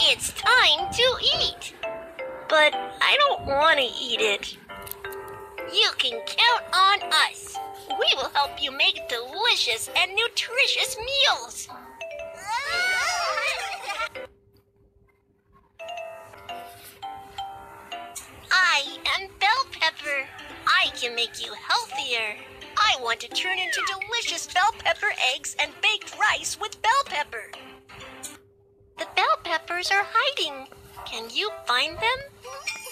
It's time to eat. But I don't want to eat it. You can count on us. We will help you make delicious and nutritious meals. I am Bell Pepper. I can make you healthier. I want to turn into delicious bell pepper eggs and baked rice with bell pepper. Are hiding. Can you find them?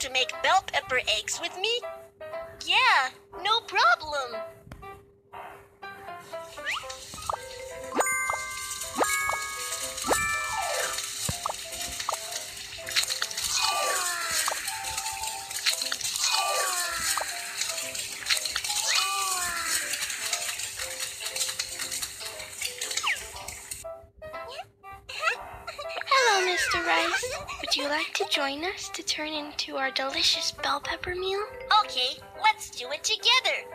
To make bell pepper eggs with me? Yeah, no problem. Mr. Rice. Would you like to join us to turn into our delicious bell pepper meal? Okay, let's do it together.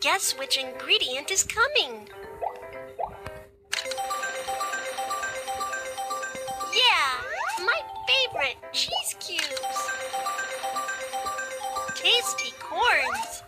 Guess which ingredient is coming? Tasty corns.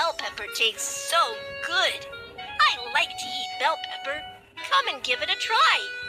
Bell pepper tastes so good. I like to eat bell pepper. Come and give it a try.